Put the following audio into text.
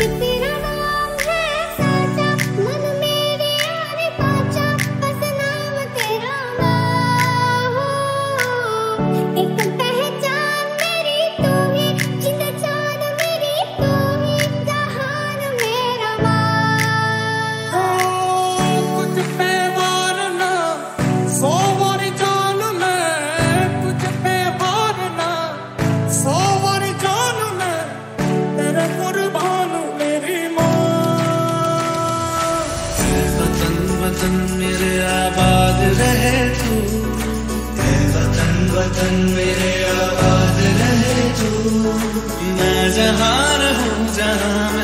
could you. वतन मेरे आबाद रहे तू। ए वतन वतन मेरे आबाद रहे तू। मैं जहाँ रहूँ, जहाँ